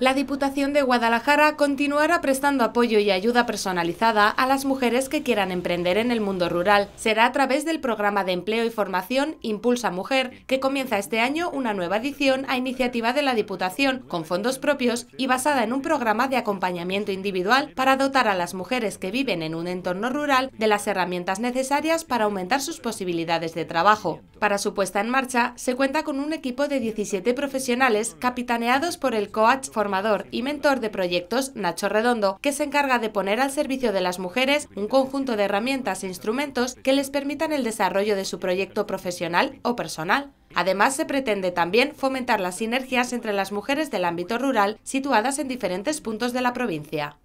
La Diputación de Guadalajara continuará prestando apoyo y ayuda personalizada a las mujeres que quieran emprender en el mundo rural. Será a través del programa de empleo y formación Impulsa Mujer, que comienza este año una nueva edición a iniciativa de la Diputación, con fondos propios y basada en un programa de acompañamiento individual para dotar a las mujeres que viven en un entorno rural de las herramientas necesarias para aumentar sus posibilidades de trabajo. Para su puesta en marcha, se cuenta con un equipo de 17 profesionales capitaneados por el coach formador y mentor de proyectos Nacho Redondo, que se encarga de poner al servicio de las mujeres un conjunto de herramientas e instrumentos que les permitan el desarrollo de su proyecto profesional o personal. Además, se pretende también fomentar las sinergias entre las mujeres del ámbito rural situadas en diferentes puntos de la provincia.